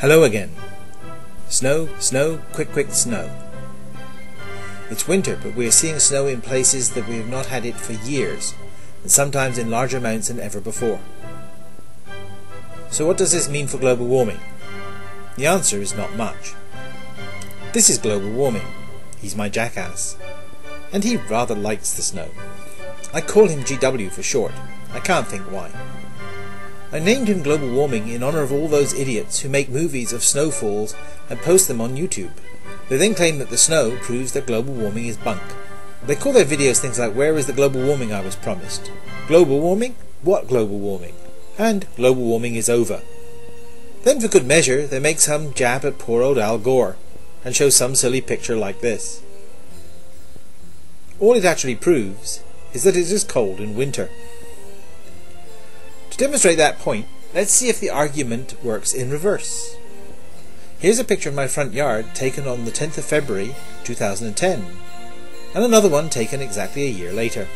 Hello again. Snow, snow, quick, quick, snow. It's winter, but we are seeing snow in places that we have not had it for years, and sometimes in larger amounts than ever before. So what does this mean for global warming? The answer is not much. This is global warming. He's my jackass. And he rather likes the snow. I call him GW for short. I can't think why. I named him global warming in honor of all those idiots who make movies of snowfalls and post them on YouTube. They then claim that the snow proves that global warming is bunk. They call their videos things like Where is the global warming I was promised? Global warming? What global warming? And global warming is over. Then for good measure they make some jab at poor old Al Gore and show some silly picture like this. All it actually proves is that it is cold in winter. To demonstrate that point, let's see if the argument works in reverse. Here's a picture of my front yard taken on the 10th of February 2010, and another one taken exactly a year later.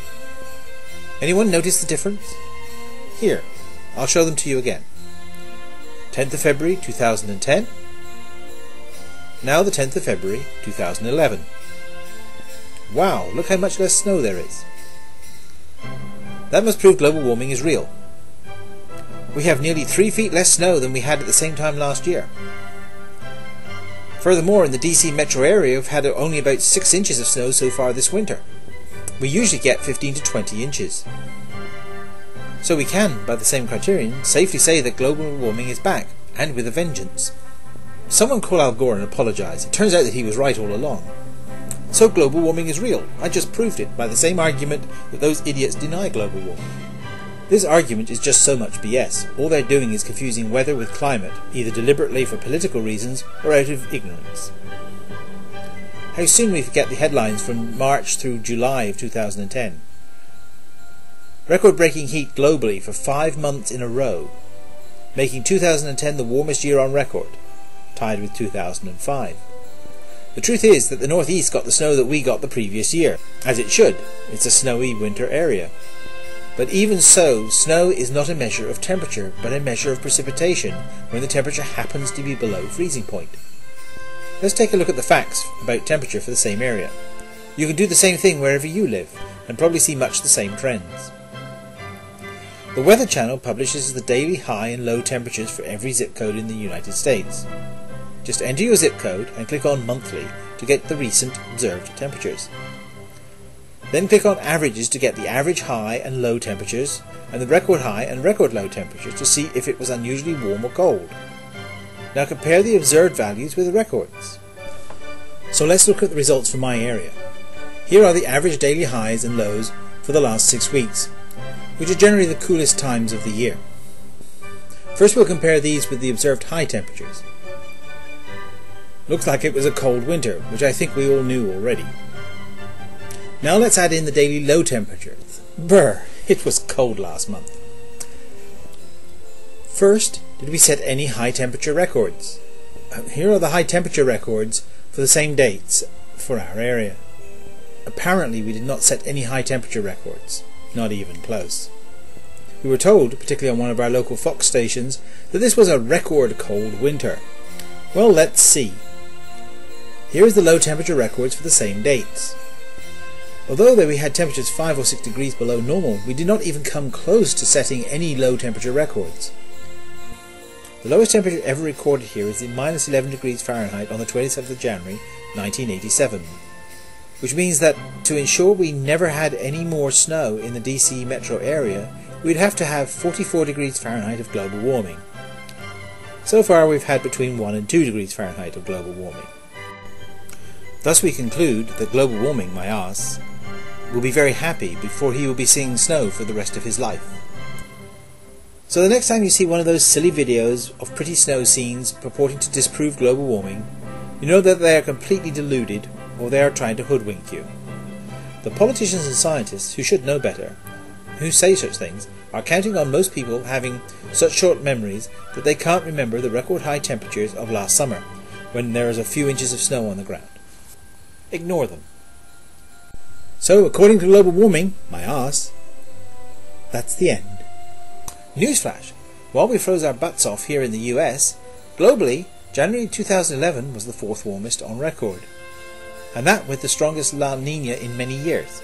Anyone notice the difference? Here, I'll show them to you again. 10th of February 2010, now the 10th of February 2011. Wow, look how much less snow there is. That must prove global warming is real. We have nearly three feet less snow than we had at the same time last year. Furthermore, in the DC metro area, we've had only about 6 inches of snow so far this winter. We usually get 15 to 20 inches. So we can, by the same criterion, safely say that global warming is back, and with a vengeance. Someone call Al Gore and apologise. It turns out that he was right all along. So global warming is real. I just proved it by the same argument that those idiots deny global warming. This argument is just so much BS. All they're doing is confusing weather with climate, either deliberately for political reasons or out of ignorance. How soon we forget the headlines from March through July of 2010. Record breaking heat globally for five months in a row, making 2010 the warmest year on record, tied with 2005. The truth is that the northeast got the snow that we got the previous year, as it should. It's a snowy winter area. But even so, snow is not a measure of temperature, but a measure of precipitation when the temperature happens to be below freezing point. Let's take a look at the facts about temperature for the same area. You can do the same thing wherever you live, and probably see much the same trends. The Weather Channel publishes the daily high and low temperatures for every zip code in the United States. Just enter your zip code and click on monthly to get the recent observed temperatures. Then click on averages to get the average high and low temperatures and the record high and record low temperatures to see if it was unusually warm or cold. Now compare the observed values with the records. So let's look at the results for my area. Here are the average daily highs and lows for the last six weeks, which are generally the coolest times of the year. First we'll compare these with the observed high temperatures. Looks like it was a cold winter, which I think we all knew already. Now let's add in the daily low temperatures. Brr, it was cold last month. First, did we set any high temperature records? Uh, here are the high temperature records for the same dates for our area. Apparently we did not set any high temperature records, not even close. We were told, particularly on one of our local Fox stations, that this was a record cold winter. Well, let's see. Here is the low temperature records for the same dates. Although we had temperatures 5 or 6 degrees below normal, we did not even come close to setting any low temperature records. The lowest temperature ever recorded here is the minus 11 degrees Fahrenheit on the 27th of January 1987, which means that to ensure we never had any more snow in the DC metro area, we'd have to have 44 degrees Fahrenheit of global warming. So far we've had between 1 and 2 degrees Fahrenheit of global warming. Thus we conclude that global warming, my ass, will be very happy before he will be seeing snow for the rest of his life. So the next time you see one of those silly videos of pretty snow scenes purporting to disprove global warming, you know that they are completely deluded or they are trying to hoodwink you. The politicians and scientists, who should know better, who say such things, are counting on most people having such short memories that they can't remember the record high temperatures of last summer, when there is a few inches of snow on the ground. Ignore them. So, according to global warming, my ass, that's the end. Newsflash! While we froze our butts off here in the US, globally, January 2011 was the fourth warmest on record, and that with the strongest La Nina in many years.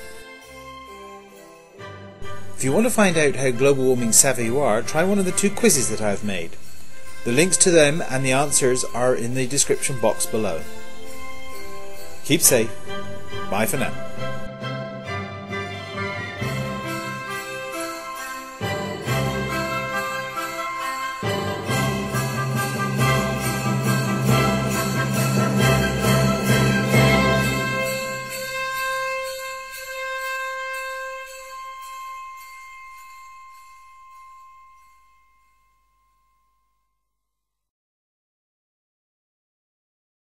If you want to find out how global warming savvy you are, try one of the two quizzes that I have made. The links to them and the answers are in the description box below. Keep safe. Bye for now.